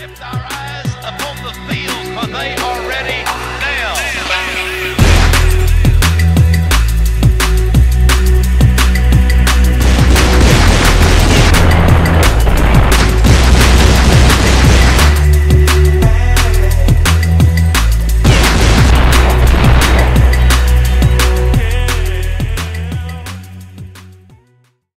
lift our eyes upon the field, for they are